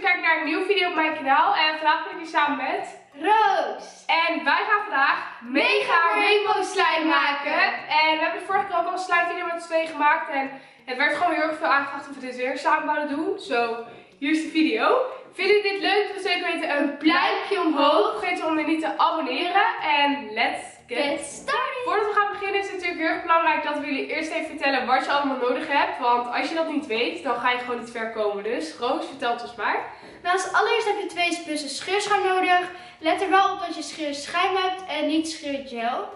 je kijkt naar een nieuwe video op mijn kanaal. En vandaag ben ik hier samen met... Roos! En wij gaan vandaag mega rainbow slime maken. En we hebben de vorige keer ook al een slime video met z'n tweeën gemaakt. En het werd gewoon heel erg veel aangevraagd of we dit weer samen zouden doen. Zo, hier is de video. Vinden jullie dit leuk? Dan zeker weten een duimpje omhoog. Vergeet om je niet te abonneren. En let's get, Get started! Voordat we gaan beginnen is het natuurlijk heel erg belangrijk dat we jullie eerst even vertellen wat je allemaal nodig hebt. Want als je dat niet weet, dan ga je gewoon niet ver komen. Dus Roos, vertel het ons maar. Nou, als allereerst heb je twee spussen scheerschuim nodig. Let er wel op dat je scheerschuim hebt en niet scheergel.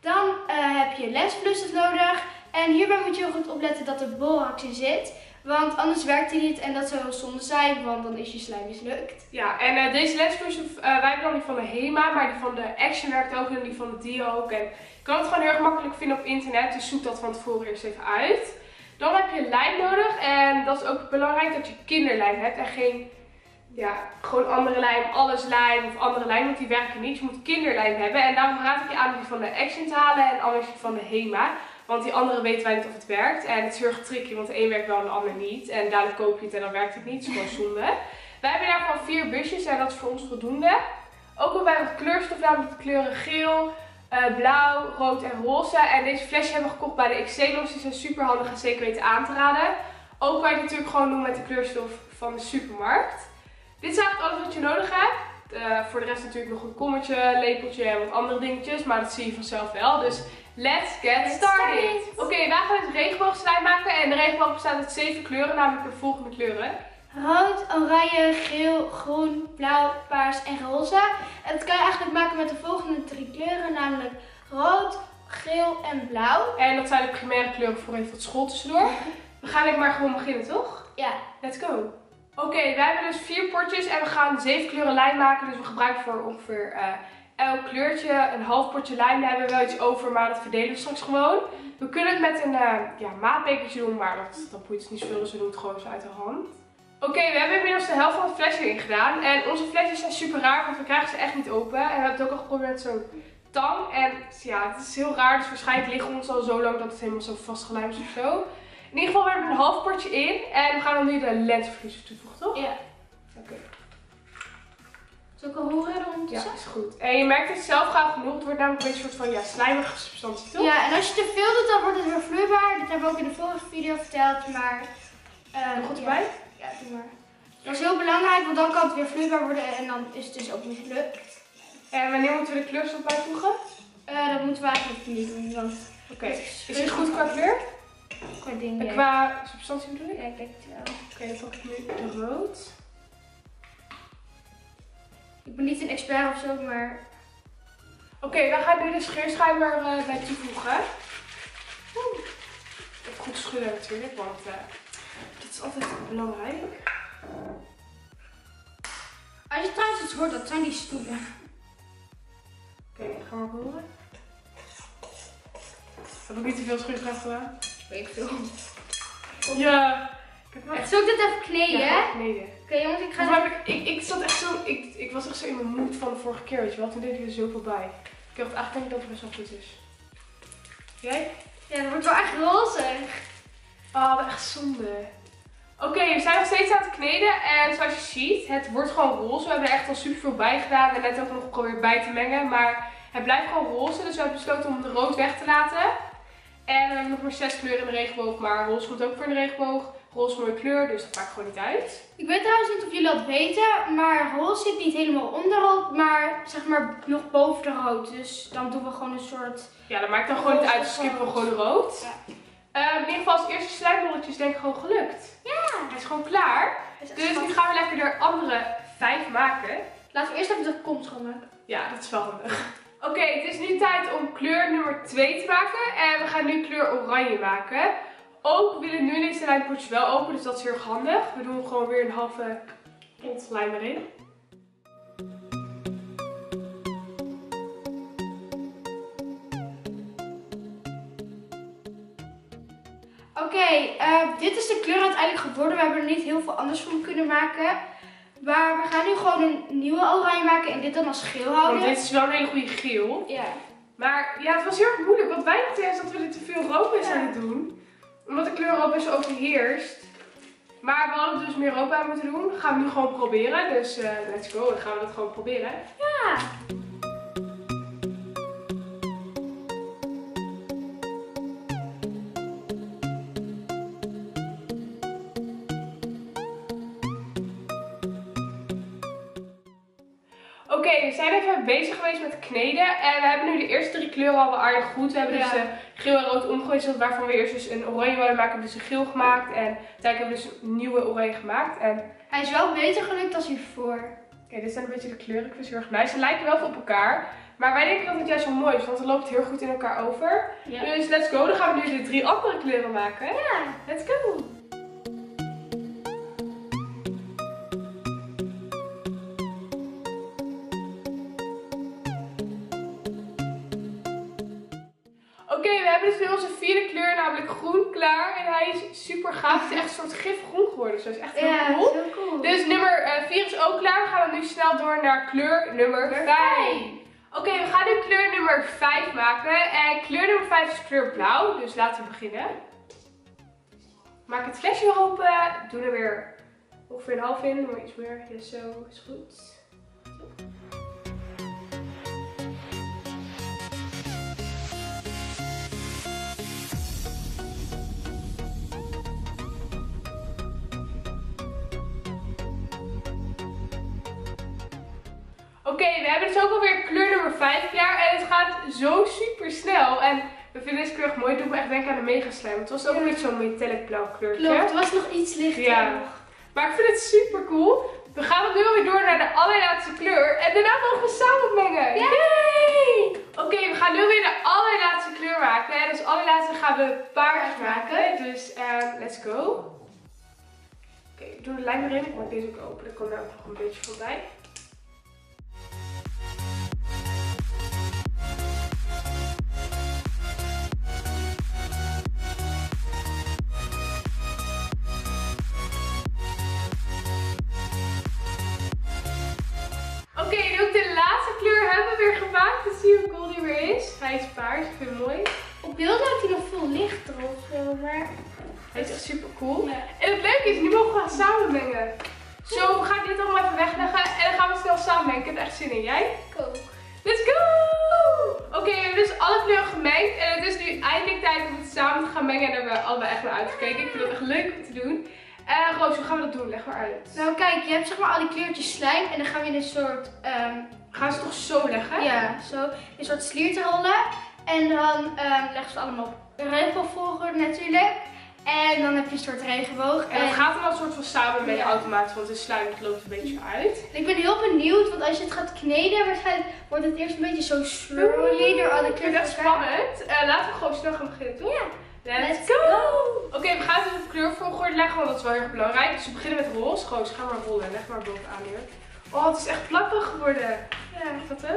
Dan eh, heb je lesblusjes nodig. En hierbij moet je heel goed opletten dat er borax in zit. Want anders werkt hij niet en dat zou heel zonde zijn, want dan is je slime mislukt. Ja, en eh, deze lesbrush, eh, wij hebben dan die van de HEMA, maar die van de Action werkt ook en die van de Dio ook. En je kan het gewoon heel erg makkelijk vinden op internet, dus zoek dat van tevoren eerst even uit. Dan heb je lijm nodig en dat is ook belangrijk dat je kinderlijm hebt en geen, ja, gewoon andere lijm, alles lijm of andere lijm, want die werken niet. Je moet kinderlijm hebben en daarom raad ik je aan die van de Action te halen en anders die van de HEMA. Want die andere weten wij niet of het werkt. En het is heel erg tricky, want de een werkt wel en de ander niet. En dadelijk koop je het en dan werkt het niet. Dat is gewoon zonde. Wij hebben daarvan vier busjes en dat is voor ons voldoende. Ook hebben wij wat kleurstof, namelijk de kleuren geel, eh, blauw, rood en roze. En deze flesjes hebben we gekocht bij de Excelos. Die zijn super handig en zeker weten aan te raden. Ook kan je het natuurlijk gewoon doen met de kleurstof van de supermarkt. Dit is eigenlijk alles wat je nodig hebt. Uh, voor de rest natuurlijk nog een kommetje, lepeltje en wat andere dingetjes. Maar dat zie je vanzelf wel. Dus let's get started. Oké, okay, wij gaan dus regenboogslijn maken. En de regenboog bestaat uit zeven kleuren, namelijk de volgende kleuren. Rood, oranje, geel, groen, blauw, paars en roze. En dat kan je eigenlijk maken met de volgende drie kleuren, namelijk rood, geel en blauw. En dat zijn de primaire kleuren voor even wat school tussendoor. We gaan denk maar gewoon beginnen, toch? Ja. Let's go. Oké, okay, we hebben dus vier potjes en we gaan zeven kleuren lijn maken. Dus we gebruiken voor ongeveer uh, elk kleurtje een half potje lijm. Daar hebben we wel iets over, maar dat verdelen we straks gewoon. We kunnen het met een uh, ja, maatbekertje doen, maar dat, dat boeit dus niet zoveel, dus we doen het gewoon zo uit de hand. Oké, okay, we hebben inmiddels de helft van het flesje erin gedaan. En onze flesjes zijn super raar, want we krijgen ze echt niet open. En we hebben het ook al geprobeerd met zo'n tang. En ja, het is heel raar, dus waarschijnlijk liggen ons al zo lang dat het helemaal zo vastgelijmd is of zo. In ieder geval, we hebben een half potje in. En we gaan dan nu de lensvliezen toevoegen, toch? Ja. Oké. Okay. Zal ik al horen ondertussen? Ja, is goed. En je merkt het zelf gauw genoeg. Het wordt namelijk een soort van ja, slijmige substantie, toch? Ja, en als je te veel doet, dan wordt het weer vloeibaar. Dat hebben we ook in de vorige video verteld, maar... Um, goed erbij? Ja, ja, doe maar. Dat is heel belangrijk, want dan kan het weer vloeibaar worden en dan is het dus ook niet gelukt. En wanneer moeten we de kleurstof bijvoegen? Uh, dat moeten we eigenlijk niet doen, want... Oké, okay. is het goed qua kleur? Qua ding, En qua substantie bedoel je? Ja, ik denk het wel. Oké, dan pak ik nu de rood. Ik ben niet een expert of zo, maar... Oké, okay, we gaan nu de scheerschuim er uh, bij toevoegen. Oeh. Even goed schudden natuurlijk, want uh, dat is altijd belangrijk. Als je trouwens iets hoort, dat zijn die stoelen. Oké, okay, gaan we horen. Heb ik niet te veel scheerschuim gedaan? Weet ik veel. Ja. Echt, zal ik dit even kneden? Ja, kneden. Oké okay, jongens, ik ga... Maar ik, ik, ik zat echt zo, ik, ik was echt zo in mijn moed van de vorige keer, weet je wel. Toen deed ik er zoveel bij. Ik dacht eigenlijk dat het best wel goed is. Jij? Ja, dat wordt wel echt roze. Ah, oh, echt zonde. Oké, okay, we zijn nog steeds aan het kneden. En zoals je ziet, het wordt gewoon roze. We hebben er echt al super veel bij gedaan. En net ook nog geprobeerd bij te mengen. Maar het blijft gewoon roze. Dus we hebben besloten om de rood weg te laten. En we hebben nog maar zes kleuren in de regenboog. Maar roze komt ook voor in de regenboog. Roze mooie kleur, dus dat maakt gewoon niet uit. Ik weet trouwens niet of jullie dat weten, maar roze zit niet helemaal onder rood, maar zeg maar nog boven de rood. Dus dan doen we gewoon een soort... Ja, dat maakt dan gewoon niet uit, dus skippen we gewoon rood. Ja. Uh, in ieder geval als eerste slijmbolletjes denk ik gewoon gelukt. Ja. Hij is gewoon klaar. Is dus nu gaan we lekker de andere vijf maken. Laten we eerst even de kom schoonmaken. Ja, dat is wel handig. Oké, okay, het is nu tijd om kleur nummer 2 te maken. En we gaan nu kleur oranje maken. Ook willen nu deze lijmpotjes wel open, dus dat is heel erg handig. We doen gewoon weer een halve pot lijm erin. Oké, okay, uh, dit is de kleur uiteindelijk geworden. We hebben er niet heel veel anders van kunnen maken. Maar we gaan nu gewoon een nieuwe oranje maken en dit dan als geel houden. Want dit is wel een hele goede geel. Ja. Maar ja, het was heel erg moeilijk, want wij dachten eerst dat we er te veel rook in zouden doen omdat de kleur al best overheerst. Maar we hadden dus meer rood bij moeten doen. gaan we nu gewoon proberen. Dus uh, let's go. Dan gaan we dat gewoon proberen. Ja. Geweest met kneden. En we hebben nu de eerste drie kleuren al wel aardig goed. We hebben dus de geel en rood omgewisseld. Waarvan we eerst dus een oranje wilden maken. Hebben dus een geel gemaakt. En uiteindelijk hebben we dus een nieuwe oranje gemaakt. En hij is wel beter gelukt dan hiervoor. Oké, dit zijn een beetje de kleuren. Ik vind ze heel erg nice. Ze lijken wel veel op elkaar. Maar wij denken dat het juist zo mooi is. Want het loopt heel goed in elkaar over. Ja. Dus let's go. Dan gaan we nu de drie andere kleuren maken. Ja. Let's go. Hebben dus nu onze vierde kleur, namelijk groen, klaar. En hij is super gaaf. Het is echt een soort gifgroen geworden. Dat is echt heel ja, cool. Heel cool. Dus nummer 4 uh, is ook klaar. We gaan nu snel door naar kleur nummer 5. Oké, we gaan nu kleur nummer 5 maken. En kleur nummer 5 is kleur blauw. Dus laten we beginnen. Maak het flesje weer open. Doe er weer ongeveer een half in. Maar iets meer. Ja, zo is goed. Oké, we hebben dus ook alweer kleur nummer 5 klaar. En het gaat zo super snel. En we vinden deze kleur echt mooi. Het doet me echt denken aan de Mega Slime. Het was ook een beetje zo'n metallic blauw kleurtje. Klopt, het was nog iets lichter. Ja. Maar ik vind het super cool. We gaan nu weer door naar de allerlaatste kleur. En daarna mogen we samen mengen. Yay! Oké, we gaan nu weer de allerlaatste kleur maken. En als allerlaatste gaan we paars maken. Dus uh, let's go. Oké, ik doe de lijn erin. Ik maak deze ook open. Dan komt daar nog een beetje voorbij. Is paars, ik vind hem mooi. Op beeld lijkt hij nog veel lichter of zo, maar... Hij is echt super cool. En het leuke is, nu mogen we gaan samen mengen. Zo, we gaan dit allemaal even wegleggen en dan gaan we snel samen mengen. Ik heb er echt zin in. Jij? Ook. Let's go! Oké, we hebben dus alle kleuren gemengd. En het is nu eindelijk tijd om het samen te gaan mengen. En daar hebben we allebei echt naar uitgekeken. Ik vind het echt leuk om te doen. Uh, Roos, hoe gaan we dat doen? Leg maar uit. Nou kijk, je hebt zeg maar al die kleurtjes slijm. En dan gaan we in een soort... Um, Gaan ze toch zo leggen? Ja, zo. Een soort slier te rollen. En dan um, leggen ze allemaal op regenboogvolgorde natuurlijk. En dan heb je een soort regenboog. En, het gaat dan wel een soort van samen met je automatisch, want de sluim loopt een beetje uit. ik ben heel benieuwd, want als je het gaat kneden, waarschijnlijk wordt het eerst een beetje zo slowly door alle kleuren. Dat is spannend. Uh, laten we gewoon snel gaan beginnen, toch? Ja. Let's, go! Oké, we gaan dus op kleurvolgorde leggen, want dat is wel heel erg belangrijk. Dus we beginnen met roze. Gewoon, ga maar rollen. Leg maar bovenaan neer. Oh, het is echt plakkerig geworden. Ja, wat hè?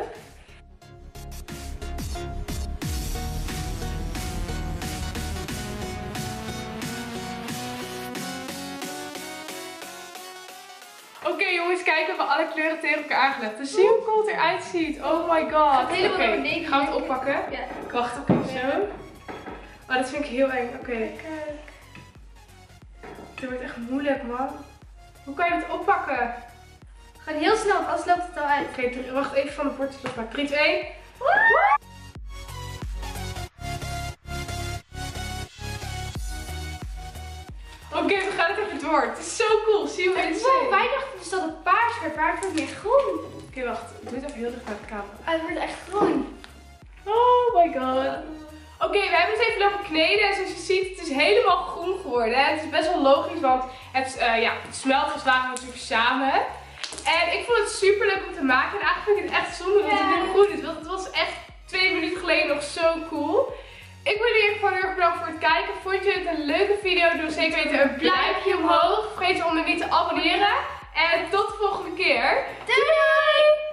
Oké jongens, kijken of we alle kleuren tegen elkaar aangelegd. Dus zie hoe cool het eruit ziet. Oh my god. Oké, okay, gaan we het oppakken? Ja. Wacht, oké, okay, zo. Oh, dat vind ik heel eng. Oké. Okay. Dit wordt echt moeilijk, man. Hoe kan je het oppakken? Gewoon heel snel, anders loopt het al uit. Oké, okay, wacht even van de bordjes losmaken. 3, 2. Oké, okay, we gaan het even door. Het is zo cool. Zie je hoe het is? Wij dachten dus dat het paars werd, maar het wordt meer groen. Oké, okay, wacht. Doe het even heel dicht naar de camera. het wordt echt groen. Oh my god. Oké, okay, we hebben het even lopen kneden. En zoals je ziet, het is helemaal groen geworden. Het is best wel logisch, want het, uh, ja, het smelt als het natuurlijk samen. En ik vond het super leuk om te maken. En eigenlijk vind ik het echt zonde dat het nu goed is. Want het was echt twee minuten geleden nog zo cool. Ik wil jullie even heel erg bedanken voor het kijken. Vond je het een leuke video? Doe zeker weten een duimpje omhoog. Vergeet je onder niet te abonneren. En tot de volgende keer. Doei!